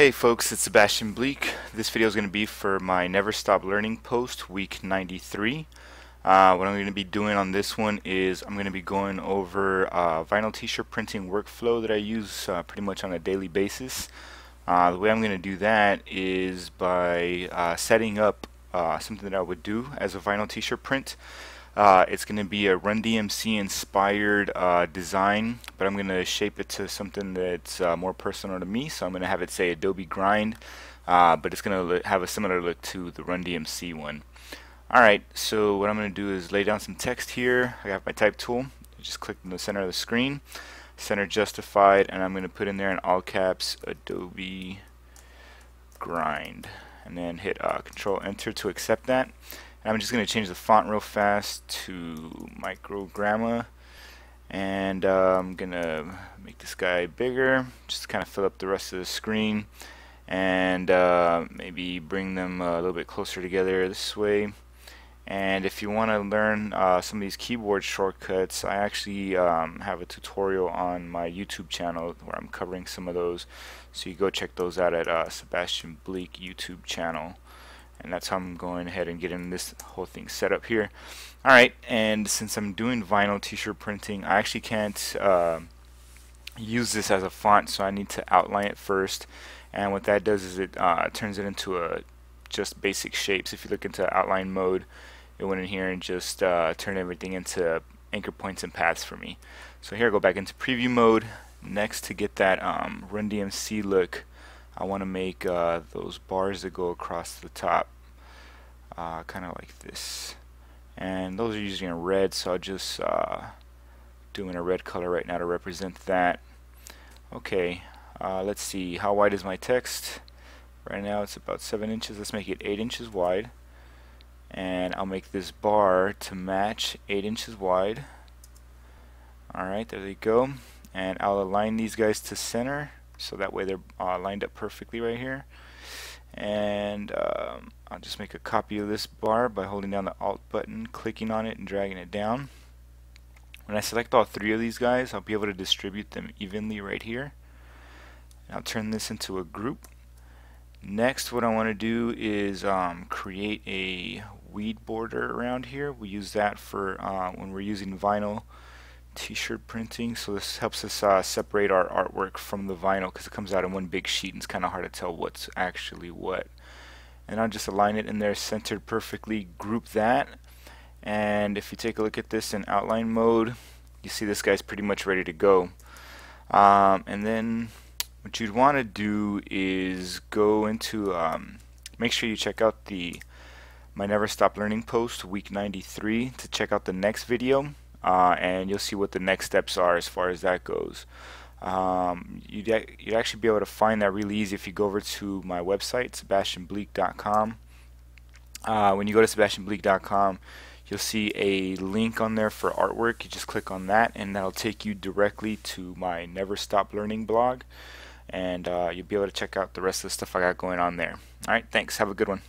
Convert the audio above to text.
Hey folks, it's Sebastian Bleak. This video is going to be for my Never Stop Learning post, week 93. Uh, what I'm going to be doing on this one is I'm going to be going over uh, vinyl t-shirt printing workflow that I use uh, pretty much on a daily basis. Uh, the way I'm going to do that is by uh, setting up uh, something that I would do as a vinyl t-shirt print. Uh, it's going to be a Run DMC inspired uh, design, but I'm going to shape it to something that's uh, more personal to me. So I'm going to have it say Adobe Grind, uh, but it's going to have a similar look to the Run DMC one. Alright, so what I'm going to do is lay down some text here. I have my type tool. Just click in the center of the screen, center justified, and I'm going to put in there in all caps Adobe Grind. And then hit uh, Control Enter to accept that. And I'm just going to change the font real fast to Microgramma. And uh, I'm going to make this guy bigger, just kind of fill up the rest of the screen. And uh, maybe bring them a little bit closer together this way. And if you want to learn uh, some of these keyboard shortcuts, I actually um, have a tutorial on my YouTube channel where I'm covering some of those. So you go check those out at uh, Sebastian Bleak YouTube channel and that's how I'm going ahead and getting this whole thing set up here. Alright and since I'm doing vinyl t-shirt printing I actually can't uh, use this as a font so I need to outline it first. And what that does is it uh, turns it into a just basic shapes. If you look into outline mode it went in here and just uh, turned everything into anchor points and paths for me. So here I go back into preview mode. Next to get that um, Run DMC look I want to make uh, those bars that go across the top uh, kind of like this. And those are using a red so I'll just uh, doing a red color right now to represent that. Okay uh, let's see how wide is my text? Right now it's about 7 inches. Let's make it 8 inches wide. And I'll make this bar to match 8 inches wide. Alright there they go. And I'll align these guys to center so that way they're uh, lined up perfectly right here. And um, I'll just make a copy of this bar by holding down the alt button clicking on it and dragging it down. When I select all three of these guys I'll be able to distribute them evenly right here. I'll turn this into a group. Next what I want to do is um, create a weed border around here. We use that for uh, when we're using vinyl t-shirt printing so this helps us uh, separate our artwork from the vinyl because it comes out in one big sheet and it's kind of hard to tell what's actually what. And I'll just align it in there centered perfectly group that and if you take a look at this in outline mode you see this guy's pretty much ready to go. Um, and then what you'd want to do is go into um, make sure you check out the my never stop learning post week 93 to check out the next video uh, and you'll see what the next steps are as far as that goes. Um, you'd, you'd actually be able to find that really easy if you go over to my website, sebastianbleak.com. Uh, when you go to sebastianbleak.com, you'll see a link on there for artwork. You just click on that, and that'll take you directly to my Never Stop Learning blog, and uh, you'll be able to check out the rest of the stuff I got going on there. All right, thanks. Have a good one.